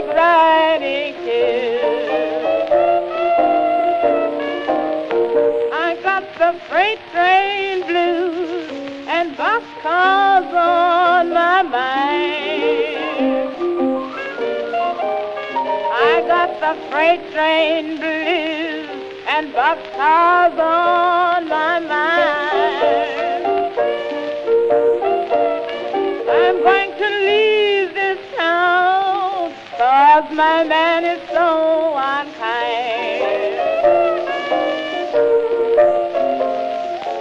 Black Riding I got the freight train blues and boxcars on my mind. I got the freight train blues and boxcars on my mind. My man is so unkind.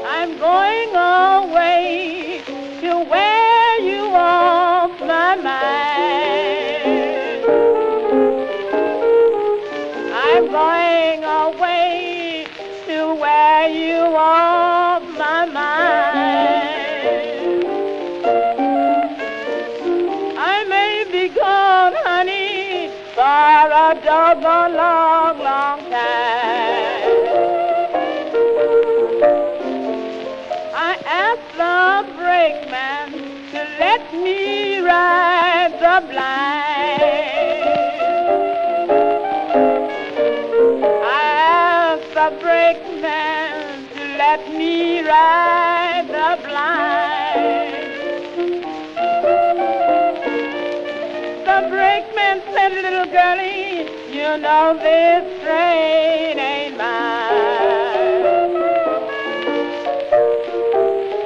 I'm going away to wear you off my mind. A doggone long, long time. I asked the brakeman to let me ride the blind. I asked the brakeman to let me ride The brakeman said, little girlie, you know this train ain't mine.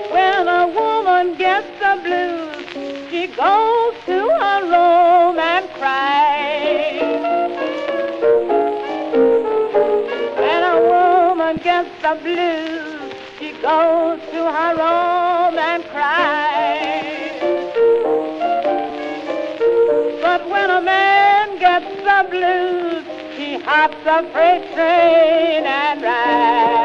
When a woman gets the blues, she goes to her room and cries. When a woman gets the blues, she goes to her room and cries. The blues, he hops a freight train and rides.